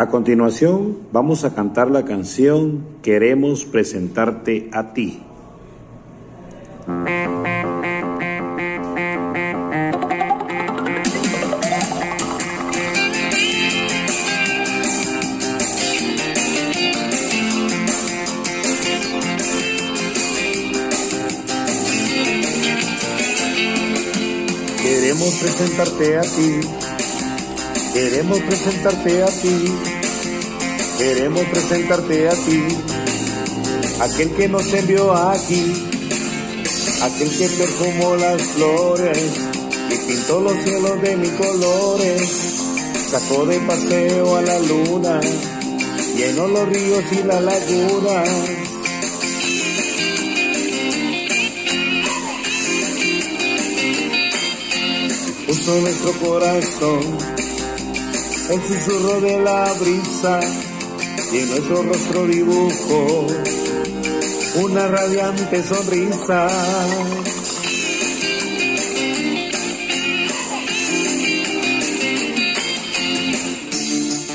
A continuación vamos a cantar la canción Queremos presentarte a ti. Queremos presentarte a ti, queremos presentarte a ti, queremos presentarte a ti, aquel que nos envió aquí, aquel que perfumó las flores y pintó los cielos de mis colores, sacó de paseo a la luna, llenó los ríos y la laguna. Puso nuestro corazón el susurro de la brisa y en nuestro rostro dibujó una radiante sonrisa.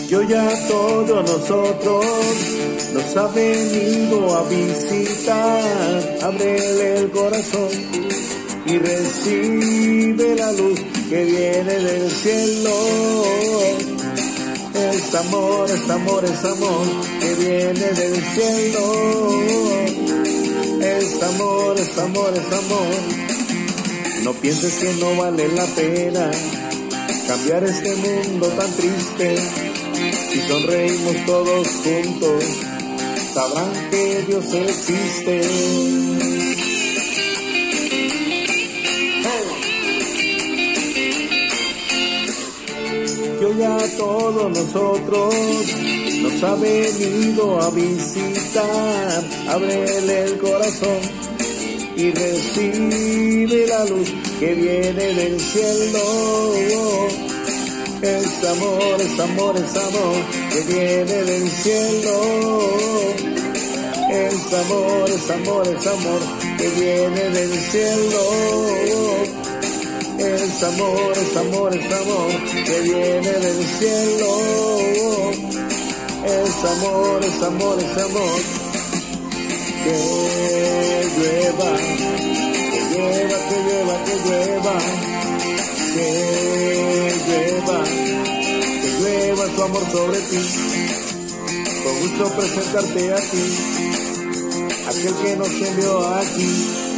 Yo ya todos nosotros nos ha venido a visitar, ábrele el corazón y recibe la luz que viene del cielo. Amor, es amor, es amor que viene del cielo. Es amor, es amor, es amor. No pienses que no vale la pena cambiar este mundo tan triste. Si sonreímos todos juntos, sabrán que Dios existe. Yo ya todos nosotros nos ha venido a visitar. Ábrele el corazón y recibe la luz que viene del cielo. Es amor, es amor, es amor que viene del cielo. Es amor, es amor, es amor que viene del cielo. Es amor, es amor, es amor que viene del cielo. Es amor, es amor, es amor que llueva, que llueva, que llueva, que llueva, que llueva, que llueva su amor sobre ti. Con gusto presentarte a ti, aquel que nos envió aquí